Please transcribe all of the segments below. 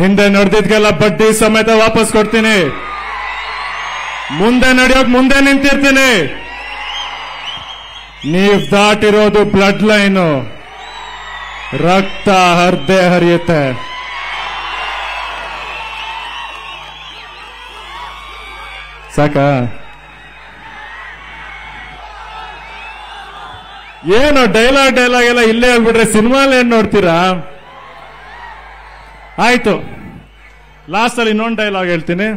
ಹಿಂದೆ ನಡೆದಿದ್ಗೆಲ್ಲ ಬಡ್ಡಿ ಸಮೇತ ವಾಪಸ್ ಕೊಡ್ತೀನಿ. ಮುಂದೆ ನಡೆಯೋಕ್ ಮುಂದೆ ನಿಂತಿರ್ತೀನಿ. ನೀವ್ ದಾಟಿರೋದು ಬ್ಲಡ್ ಲೈನು ರಕ್ತ ಹರ್ದೆ ಹರಿಯುತ್ತೆ. ಸಾಕ? ಏನು ಡೈಲಾಗ್ ಡೈಲಾಗ್ ಎಲ್ಲ ಇಲ್ಲೇ ಹೇಳ್ಬಿಟ್ರೆ ಸಿನಿಮಾಲ್ ಏನ್ ನೋಡ್ತೀರಾ? ಆಯ್ತು. ಲಾಸ್ಟ್ ಅಲ್ಲಿ ಇನ್ನೊಂದು ಡೈಲಾಗ್ ಹೇಳ್ತೀನಿ.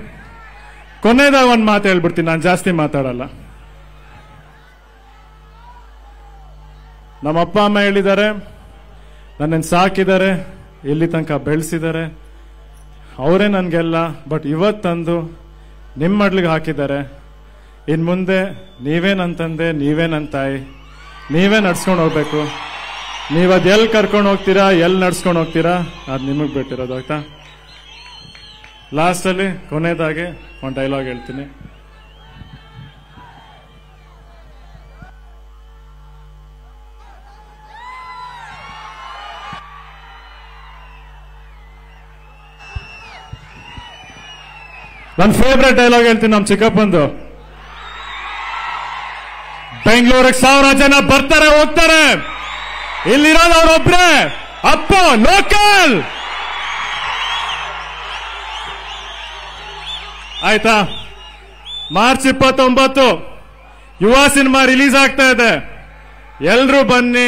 ಕೊನೆದಾಗ ಒಂದು ಮಾತು ಹೇಳ್ಬಿಡ್ತೀನಿ, ನಾನು ಜಾಸ್ತಿ ಮಾತಾಡಲ್ಲ. ನಮ್ಮ ಅಪ್ಪ ಅಮ್ಮ ಹೇಳಿದ್ದಾರೆ ನನ್ನನ್ನು ಸಾಕಿದ್ದಾರೆ ಇಲ್ಲಿ ತನಕ ಬೆಳೆಸಿದ್ದಾರೆ, ಅವರೇ ನನಗೆಲ್ಲ, ಬಟ್ ಇವತ್ತಂದು ನಿಮ್ಮ ಮಡ್ಲಿಗೆ ಹಾಕಿದ್ದಾರೆ. ಇನ್ನು ಮುಂದೆ ನೀವೇ ನನ್ನ ತಂದೆ, ನೀವೇ ನನ್ನ ತಾಯಿ, ನೀವೇ ನಡ್ಸ್ಕೊಂಡು ಹೋಗ್ಬೇಕು. ನೀವು ಅದು ಎಲ್ಲಿ ಕರ್ಕೊಂಡು ಹೋಗ್ತೀರಾ ಎಲ್ಲಿ ನಡ್ಸ್ಕೊಂಡು ಹೋಗ್ತೀರಾ, ಅದು ನಿಮಗೆ ಬಿಟ್ಟಿರೋದು, ಆಯ್ತಾ? ಲಾಸ್ಟಲ್ಲಿ ಕೊನೆಯದಾಗಿ ಒಂದು ಡೈಲಾಗ್ ಹೇಳ್ತೀನಿ. ನನ್ನ ಫೇವ್ರೆಟ್ ಡೈಲಾಗ್ ಹೇಳ್ತೀನಿ ನಮ್ಮ ಚಿಕ್ಕಪ್ಪಂದು. ಬೆಂಗಳೂರಿಗೆ ಸಾವಿರ ಜನ ಬರ್ತಾರೆ, ಹೋಗ್ತಾರೆ. ಇಲ್ಲಿರೋದು ಅವ್ರೊಬ್ರೆ ಅಪ್ಪ, ಲೋಕಲ್! ಆಯ್ತಾ? ಮಾರ್ಚ್ ಇಪ್ಪತ್ತೊಂಬತ್ತು, ಯುವ ಸಿನಿಮಾ ರಿಲೀಸ್ ಆಗ್ತಾ ಇದೆ. ಎಲ್ರೂ ಬನ್ನಿ,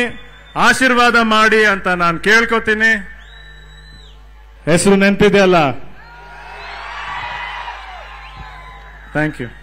ಆಶೀರ್ವಾದ ಮಾಡಿ ಅಂತ ನಾನು ಕೇಳ್ಕೊತೀನಿ. ಹೆಸರು ನೆನಪಿದೆಯಲ್ಲ ಥ್ಯಾಂಕ್ ಯು